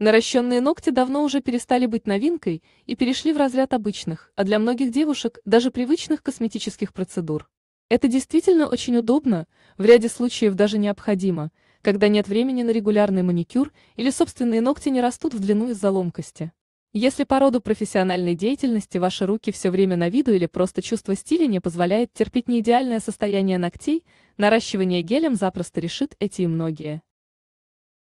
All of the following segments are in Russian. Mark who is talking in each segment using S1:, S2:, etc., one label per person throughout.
S1: Наращенные ногти давно уже перестали быть новинкой и перешли в разряд обычных, а для многих девушек даже привычных косметических процедур. Это действительно очень удобно, в ряде случаев даже необходимо, когда нет времени на регулярный маникюр или собственные ногти не растут в длину из-за ломкости. Если по роду профессиональной деятельности ваши руки все время на виду или просто чувство стиля не позволяет терпеть неидеальное состояние ногтей, наращивание гелем запросто решит эти и многие.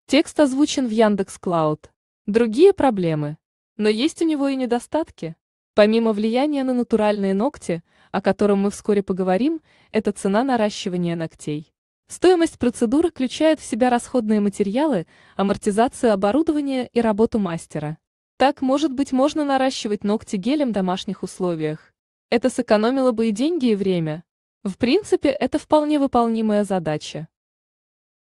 S1: Текст озвучен в Яндекс Клауд. Другие проблемы. Но есть у него и недостатки. Помимо влияния на натуральные ногти, о котором мы вскоре поговорим, это цена наращивания ногтей. Стоимость процедуры включает в себя расходные материалы, амортизацию оборудования и работу мастера. Так, может быть, можно наращивать ногти гелем в домашних условиях. Это сэкономило бы и деньги, и время. В принципе, это вполне выполнимая задача.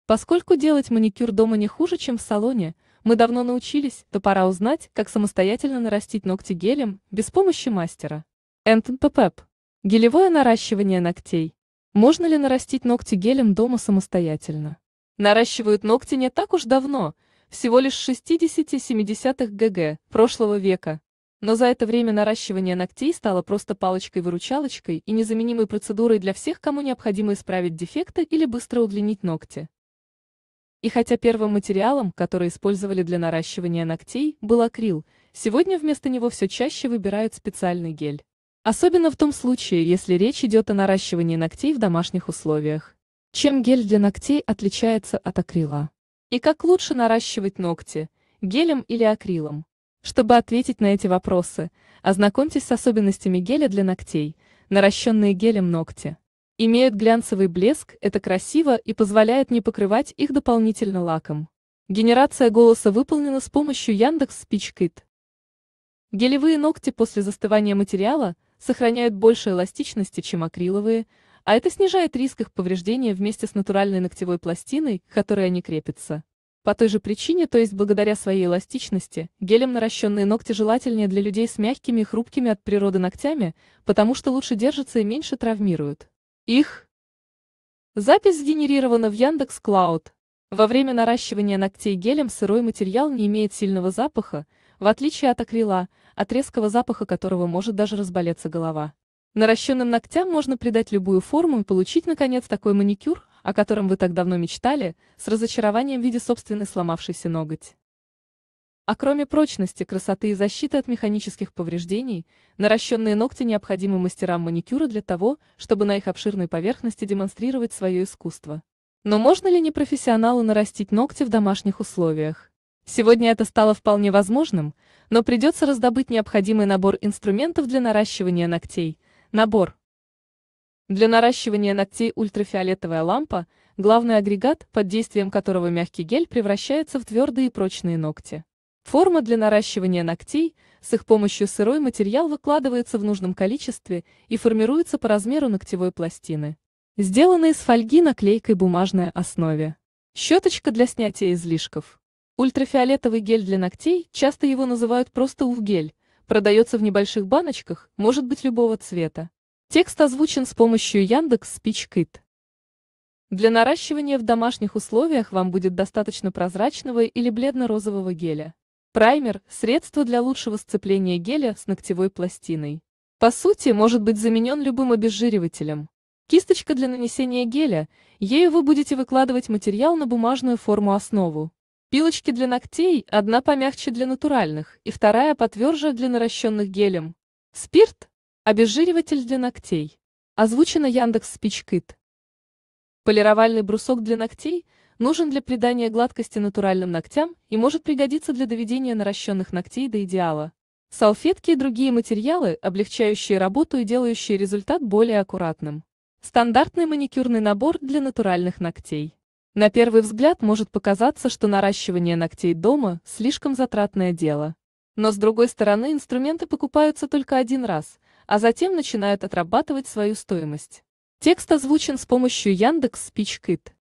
S1: Поскольку делать маникюр дома не хуже, чем в салоне, мы давно научились, то пора узнать, как самостоятельно нарастить ногти гелем, без помощи мастера. НТПП. Гелевое наращивание ногтей. Можно ли нарастить ногти гелем дома самостоятельно? Наращивают ногти не так уж давно – всего лишь 60-70 ГГ прошлого века. Но за это время наращивание ногтей стало просто палочкой-выручалочкой и незаменимой процедурой для всех, кому необходимо исправить дефекты или быстро удлинить ногти. И хотя первым материалом, который использовали для наращивания ногтей, был акрил, сегодня вместо него все чаще выбирают специальный гель. Особенно в том случае, если речь идет о наращивании ногтей в домашних условиях. Чем гель для ногтей отличается от акрила? И как лучше наращивать ногти, гелем или акрилом? Чтобы ответить на эти вопросы, ознакомьтесь с особенностями геля для ногтей, наращенные гелем ногти. Имеют глянцевый блеск, это красиво и позволяет не покрывать их дополнительно лаком. Генерация голоса выполнена с помощью Яндекс Kit. Гелевые ногти после застывания материала сохраняют больше эластичности, чем акриловые, а это снижает риск их повреждения вместе с натуральной ногтевой пластиной, к которой они крепятся. По той же причине, то есть благодаря своей эластичности, гелем наращенные ногти желательнее для людей с мягкими и хрупкими от природы ногтями, потому что лучше держатся и меньше травмируют. Их запись сгенерирована в Яндекс Клауд. Во время наращивания ногтей гелем сырой материал не имеет сильного запаха, в отличие от акрила, от резкого запаха которого может даже разболеться голова. Наращенным ногтям можно придать любую форму и получить, наконец, такой маникюр, о котором вы так давно мечтали, с разочарованием в виде собственной сломавшейся ноготь. А кроме прочности, красоты и защиты от механических повреждений, наращенные ногти необходимы мастерам маникюра для того, чтобы на их обширной поверхности демонстрировать свое искусство. Но можно ли непрофессионалу нарастить ногти в домашних условиях? Сегодня это стало вполне возможным, но придется раздобыть необходимый набор инструментов для наращивания ногтей – Набор. Для наращивания ногтей ультрафиолетовая лампа – главный агрегат, под действием которого мягкий гель превращается в твердые и прочные ногти. Форма для наращивания ногтей, с их помощью сырой материал выкладывается в нужном количестве и формируется по размеру ногтевой пластины. Сделана из фольги на клейкой бумажной основе. Щеточка для снятия излишков. Ультрафиолетовый гель для ногтей, часто его называют просто УВ-гель, Продается в небольших баночках, может быть любого цвета. Текст озвучен с помощью Яндекс Speech Для наращивания в домашних условиях вам будет достаточно прозрачного или бледно-розового геля. Праймер – средство для лучшего сцепления геля с ногтевой пластиной. По сути, может быть заменен любым обезжиривателем. Кисточка для нанесения геля, ею вы будете выкладывать материал на бумажную форму основу. Пилочки для ногтей, одна помягче для натуральных и вторая потверже для наращенных гелем. Спирт – обезжириватель для ногтей. Озвучено Яндекс Спичкит. Полировальный брусок для ногтей нужен для придания гладкости натуральным ногтям и может пригодиться для доведения наращенных ногтей до идеала. Салфетки и другие материалы, облегчающие работу и делающие результат более аккуратным. Стандартный маникюрный набор для натуральных ногтей. На первый взгляд может показаться, что наращивание ногтей дома – слишком затратное дело. Но с другой стороны инструменты покупаются только один раз, а затем начинают отрабатывать свою стоимость. Текст озвучен с помощью Яндекс SpeechKit.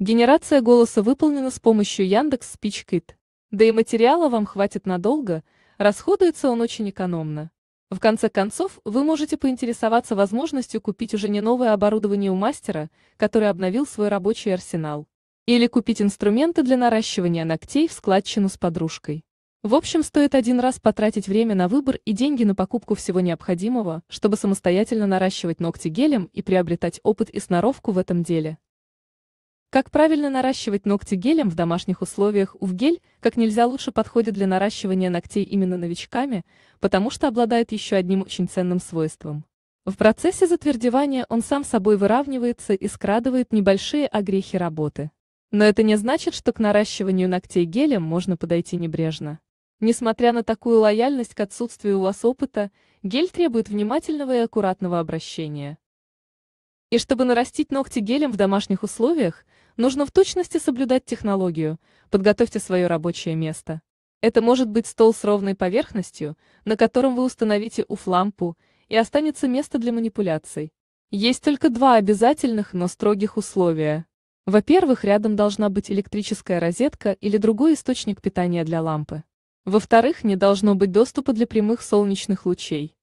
S1: Генерация голоса выполнена с помощью Яндекс SpeechKit. Да и материала вам хватит надолго, расходуется он очень экономно. В конце концов, вы можете поинтересоваться возможностью купить уже не новое оборудование у мастера, который обновил свой рабочий арсенал. Или купить инструменты для наращивания ногтей в складчину с подружкой. В общем, стоит один раз потратить время на выбор и деньги на покупку всего необходимого, чтобы самостоятельно наращивать ногти гелем и приобретать опыт и сноровку в этом деле. Как правильно наращивать ногти гелем в домашних условиях Увгель как нельзя лучше подходит для наращивания ногтей именно новичками, потому что обладает еще одним очень ценным свойством. В процессе затвердевания он сам собой выравнивается и скрадывает небольшие огрехи работы. Но это не значит, что к наращиванию ногтей гелем можно подойти небрежно. Несмотря на такую лояльность к отсутствию у вас опыта, гель требует внимательного и аккуратного обращения. И чтобы нарастить ногти гелем в домашних условиях, нужно в точности соблюдать технологию, подготовьте свое рабочее место. Это может быть стол с ровной поверхностью, на котором вы установите уф-лампу, и останется место для манипуляций. Есть только два обязательных, но строгих условия. Во-первых, рядом должна быть электрическая розетка или другой источник питания для лампы. Во-вторых, не должно быть доступа для прямых солнечных лучей.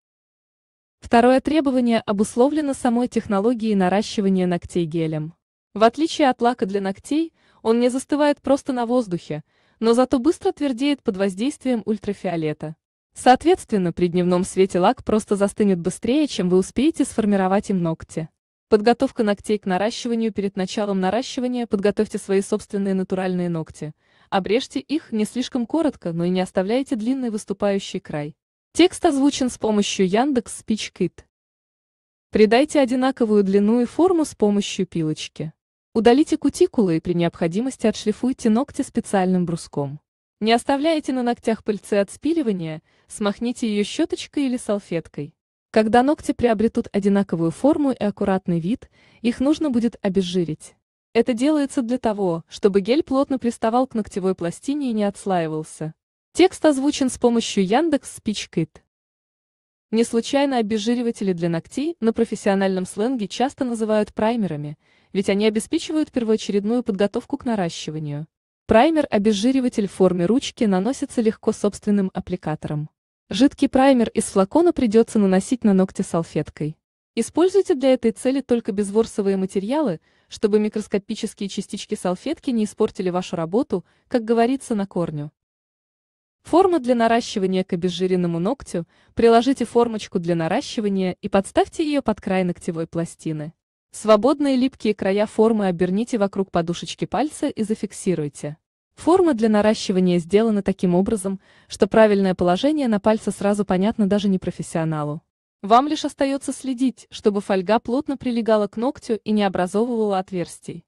S1: Второе требование обусловлено самой технологией наращивания ногтей гелем. В отличие от лака для ногтей, он не застывает просто на воздухе, но зато быстро твердеет под воздействием ультрафиолета. Соответственно, при дневном свете лак просто застынет быстрее, чем вы успеете сформировать им ногти. Подготовка ногтей к наращиванию перед началом наращивания подготовьте свои собственные натуральные ногти. Обрежьте их не слишком коротко, но и не оставляйте длинный выступающий край. Текст озвучен с помощью Яндекс SpeechKit. Придайте одинаковую длину и форму с помощью пилочки. Удалите кутикулы и при необходимости отшлифуйте ногти специальным бруском. Не оставляйте на ногтях пыльцы от спиливания, смахните ее щеточкой или салфеткой. Когда ногти приобретут одинаковую форму и аккуратный вид, их нужно будет обезжирить. Это делается для того, чтобы гель плотно приставал к ногтевой пластине и не отслаивался. Текст озвучен с помощью Яндекс SpeechKit. Не случайно обезжириватели для ногтей на профессиональном сленге часто называют праймерами, ведь они обеспечивают первоочередную подготовку к наращиванию. Праймер-обезжириватель в форме ручки наносится легко собственным аппликатором. Жидкий праймер из флакона придется наносить на ногти салфеткой. Используйте для этой цели только безворсовые материалы, чтобы микроскопические частички салфетки не испортили вашу работу, как говорится на корню. Форма для наращивания к обезжиренному ногтю, приложите формочку для наращивания и подставьте ее под край ногтевой пластины. Свободные липкие края формы оберните вокруг подушечки пальца и зафиксируйте. Форма для наращивания сделана таким образом, что правильное положение на пальце сразу понятно даже непрофессионалу. Вам лишь остается следить, чтобы фольга плотно прилегала к ногтю и не образовывала отверстий.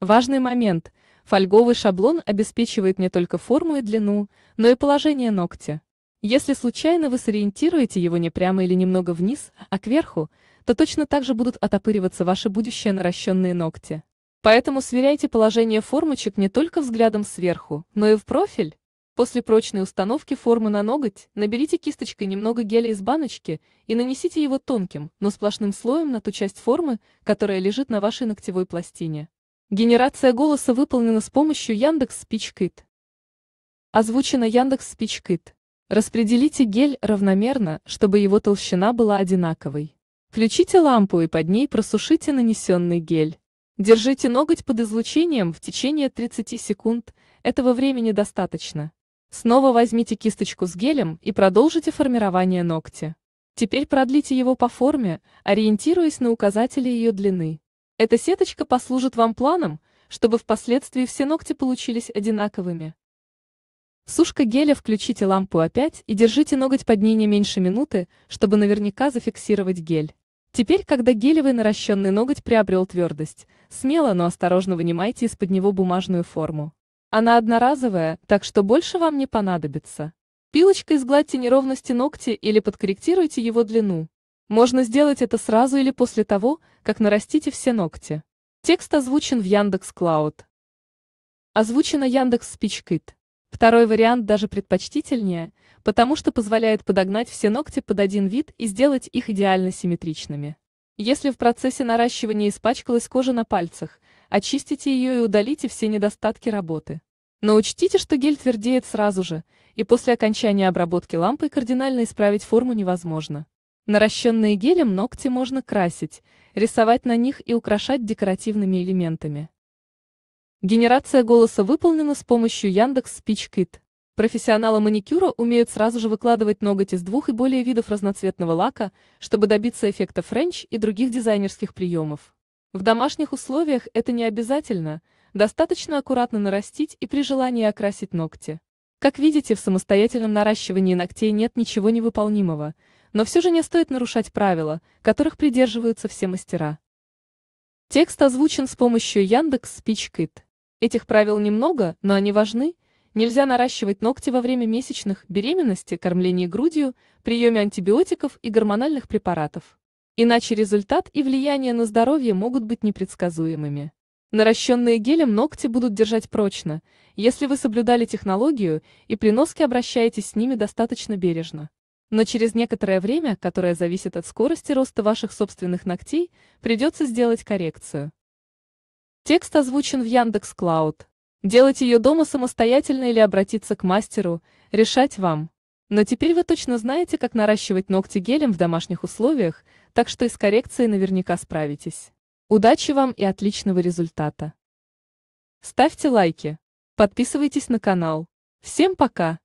S1: Важный момент – Фольговый шаблон обеспечивает не только форму и длину, но и положение ногтя. Если случайно вы сориентируете его не прямо или немного вниз, а кверху, то точно так же будут отопыриваться ваши будущие наращенные ногти. Поэтому сверяйте положение формочек не только взглядом сверху, но и в профиль. После прочной установки формы на ноготь наберите кисточкой немного геля из баночки и нанесите его тонким, но сплошным слоем на ту часть формы, которая лежит на вашей ногтевой пластине. Генерация голоса выполнена с помощью Яндекс SpeechKit. Озвучено Яндекс SpeechKit. Распределите гель равномерно, чтобы его толщина была одинаковой. Включите лампу и под ней просушите нанесенный гель. Держите ноготь под излучением в течение 30 секунд, этого времени достаточно. Снова возьмите кисточку с гелем и продолжите формирование ногтя. Теперь продлите его по форме, ориентируясь на указатели ее длины. Эта сеточка послужит вам планом, чтобы впоследствии все ногти получились одинаковыми. Сушка геля включите лампу опять и держите ноготь под ней не меньше минуты, чтобы наверняка зафиксировать гель. Теперь, когда гелевый наращенный ноготь приобрел твердость, смело, но осторожно вынимайте из-под него бумажную форму. Она одноразовая, так что больше вам не понадобится. Пилочкой сгладьте неровности ногтя или подкорректируйте его длину. Можно сделать это сразу или после того, как нарастите все ногти. Текст озвучен в Яндекс Клауд. Озвучено Яндекс SpeechKit. Второй вариант даже предпочтительнее, потому что позволяет подогнать все ногти под один вид и сделать их идеально симметричными. Если в процессе наращивания испачкалась кожа на пальцах, очистите ее и удалите все недостатки работы. Но учтите, что гель твердеет сразу же, и после окончания обработки лампой кардинально исправить форму невозможно. Наращенные гелем ногти можно красить, рисовать на них и украшать декоративными элементами. Генерация голоса выполнена с помощью Яндекс SpeechKit. Профессионалы маникюра умеют сразу же выкладывать ноготь из двух и более видов разноцветного лака, чтобы добиться эффекта френч и других дизайнерских приемов. В домашних условиях это не обязательно, достаточно аккуратно нарастить и при желании окрасить ногти. Как видите, в самостоятельном наращивании ногтей нет ничего невыполнимого, но все же не стоит нарушать правила, которых придерживаются все мастера. Текст озвучен с помощью Яндекс SpeechKit. Этих правил немного, но они важны. Нельзя наращивать ногти во время месячных, беременности, кормления грудью, приеме антибиотиков и гормональных препаратов. Иначе результат и влияние на здоровье могут быть непредсказуемыми. Наращенные гелем ногти будут держать прочно, если вы соблюдали технологию и при носке обращаетесь с ними достаточно бережно. Но через некоторое время, которое зависит от скорости роста ваших собственных ногтей, придется сделать коррекцию. Текст озвучен в Яндекс Клауд. Делать ее дома самостоятельно или обратиться к мастеру, решать вам. Но теперь вы точно знаете, как наращивать ногти гелем в домашних условиях, так что и с коррекцией наверняка справитесь. Удачи вам и отличного результата! Ставьте лайки, подписывайтесь на канал. Всем пока!